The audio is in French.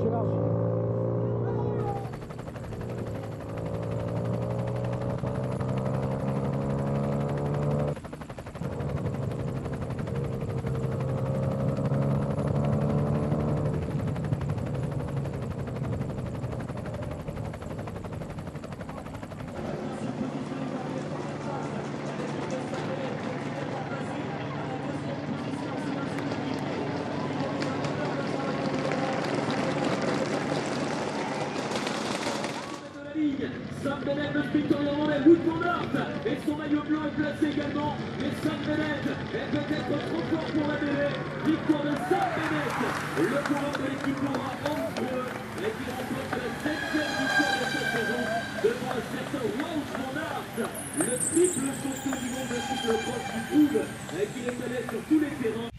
チラシ le sprinter irlandais Wood Van Aert et son maillot blanc est placé également. Mais Sam Bennett est peut-être trop fort pour la mêlée. Victoire de Sam Bennett, le coureur de l'équipe Laura Hansgrohe et qui remporte la septième victoire de cette saison devant un certain Wout Van Aert, le triple champion du monde de cyclocross qui prouve qu'il est allé sur tous les